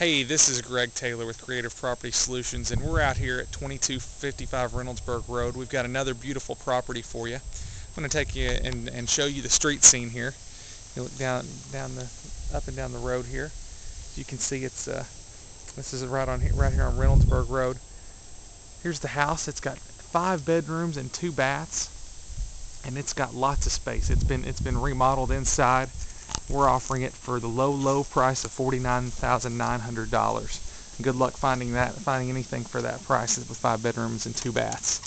Hey, this is Greg Taylor with Creative Property Solutions, and we're out here at 2255 Reynoldsburg Road. We've got another beautiful property for you. I'm going to take you and, and show you the street scene here. You look down, down the, up and down the road here. As you can see, it's uh, this is right on here, right here on Reynoldsburg Road. Here's the house. It's got five bedrooms and two baths, and it's got lots of space. It's been it's been remodeled inside. We're offering it for the low, low price of $49,900. Good luck finding that, finding anything for that price with five bedrooms and two baths.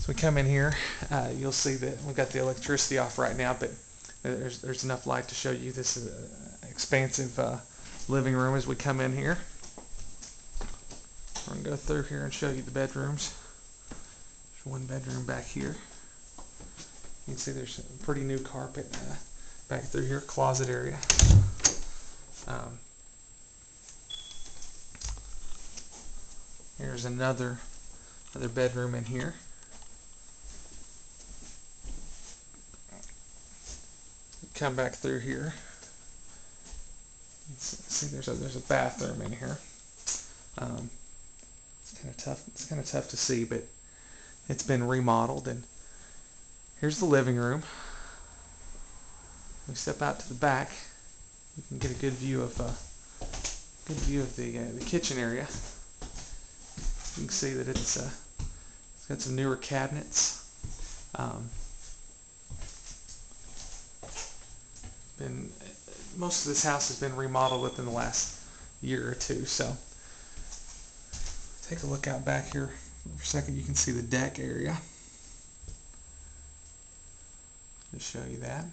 So we come in here, uh, you'll see that we've got the electricity off right now, but there's there's enough light to show you this is an expansive uh, living room as we come in here. We're gonna go through here and show you the bedrooms. There's one bedroom back here. You can see there's a pretty new carpet. Uh, back through here, closet area. Um, here's another another bedroom in here. Come back through here. See, there's a there's a bathroom in here. Um, it's kind of tough. It's kind of tough to see, but it's been remodeled. And here's the living room we step out to the back, you can get a good view of uh, good view of the uh, the kitchen area. You can see that it's uh, it's got some newer cabinets. Um, been most of this house has been remodeled within the last year or two. So take a look out back here for a second. You can see the deck area. Just show you that.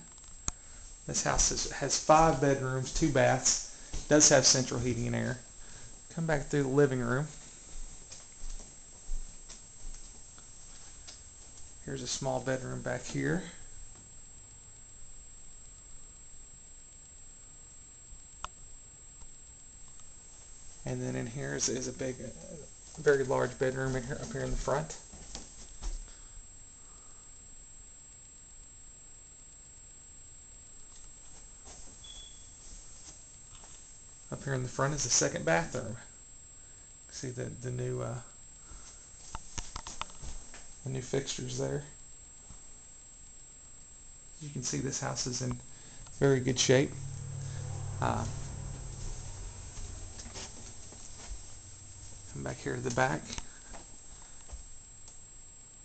This house is, has five bedrooms, two baths, does have central heating and air. Come back through the living room. Here's a small bedroom back here. And then in here is, is a big, uh, very large bedroom up here in the front. Up here in the front is the second bathroom. See the the new uh, the new fixtures there. You can see this house is in very good shape. Uh, come back here to the back.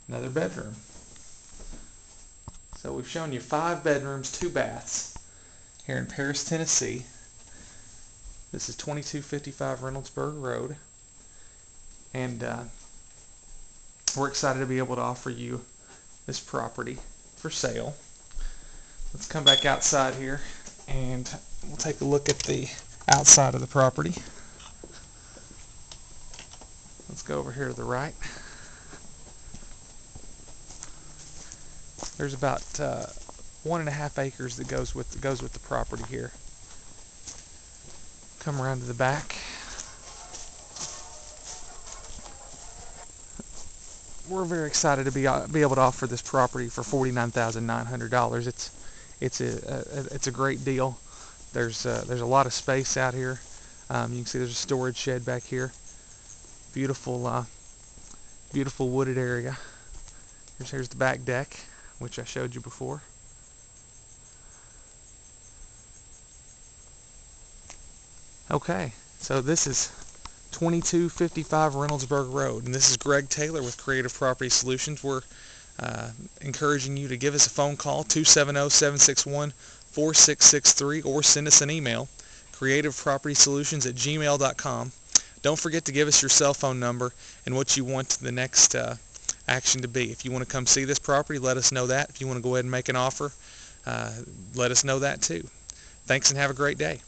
Another bedroom. So we've shown you five bedrooms, two baths here in Paris, Tennessee. This is 2255 Reynoldsburg Road. And uh, we're excited to be able to offer you this property for sale. Let's come back outside here and we'll take a look at the outside of the property. Let's go over here to the right. There's about uh, one and a half acres that goes with goes with the property here come around to the back. We're very excited to be uh, be able to offer this property for forty-nine thousand nine hundred dollars. It's it's a, a, it's a great deal. There's uh, there's a lot of space out here. Um, you can see there's a storage shed back here. Beautiful uh, beautiful wooded area. Here's here's the back deck, which I showed you before. Okay, so this is 2255 Reynoldsburg Road, and this is Greg Taylor with Creative Property Solutions. We're uh, encouraging you to give us a phone call, 270-761-4663, or send us an email, creativepropertysolutions at gmail.com. Don't forget to give us your cell phone number and what you want the next uh, action to be. If you want to come see this property, let us know that. If you want to go ahead and make an offer, uh, let us know that too. Thanks and have a great day.